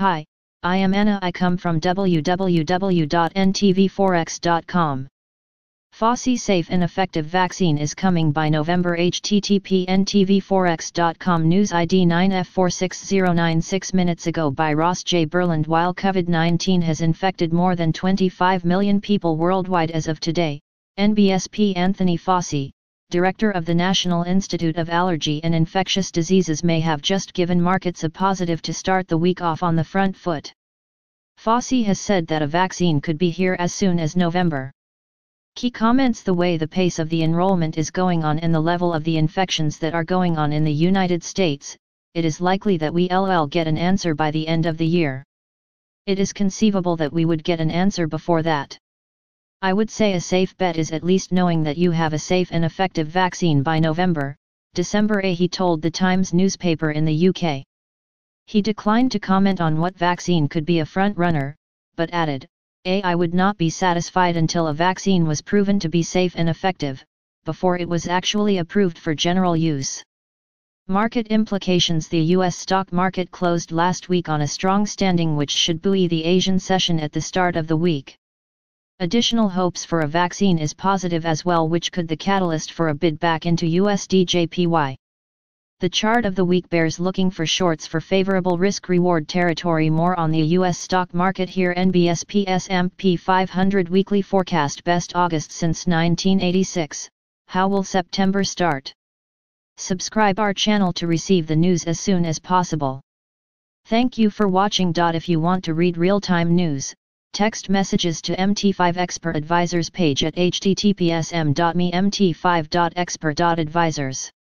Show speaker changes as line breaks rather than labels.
Hi, I am Anna. I come from www.ntvforex.com. Fauci safe and effective vaccine is coming by November http ntvforex.com news ID 9F46096 minutes ago by Ross J. Burland while COVID-19 has infected more than 25 million people worldwide as of today, NBSP Anthony Fauci, director of the National Institute of Allergy and Infectious Diseases may have just given markets a positive to start the week off on the front foot. Fauci has said that a vaccine could be here as soon as November. He comments the way the pace of the enrollment is going on and the level of the infections that are going on in the United States, it is likely that we LL get an answer by the end of the year. It is conceivable that we would get an answer before that. I would say a safe bet is at least knowing that you have a safe and effective vaccine by November, December A. He told the Times newspaper in the UK. He declined to comment on what vaccine could be a front runner, but added, A. I would not be satisfied until a vaccine was proven to be safe and effective, before it was actually approved for general use. Market implications The U.S. stock market closed last week on a strong standing which should buoy the Asian session at the start of the week. Additional hopes for a vaccine is positive as well which could the catalyst for a bid back into USDJPY. The chart of the week bears looking for shorts for favorable risk-reward territory more on the US stock market here NBSP S&P 500 weekly forecast best August since 1986. How will September start? Subscribe our channel to receive the news as soon as possible. Thank you for watching. If you want to read real-time news, Text messages to MT5 Expert Advisors page at https m.me mt5.expert.advisors.